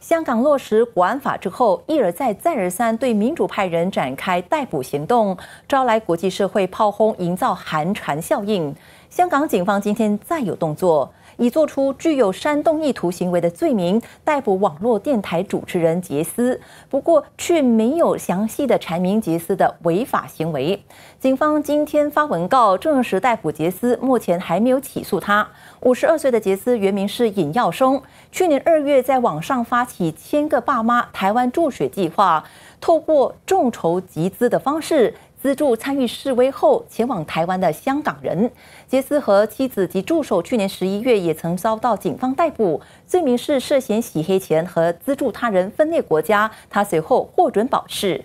香港落实国安法之后，一而再、再而三对民主派人展开逮捕行动，招来国际社会炮轰，营造寒蝉效应。香港警方今天再有动作。以做出具有煽动意图行为的罪名，逮捕网络电台主持人杰斯，不过却没有详细的阐明杰斯的违法行为。警方今天发文告证实逮捕杰斯，目前还没有起诉他。五十二岁的杰斯原名是尹耀生，去年二月在网上发起“千个爸妈台湾助学计划”，透过众筹集资的方式。资助参与示威后前往台湾的香港人杰斯和妻子及助手，去年十一月也曾遭到警方逮捕，罪名是涉嫌洗黑钱和资助他人分裂国家。他随后获准保释。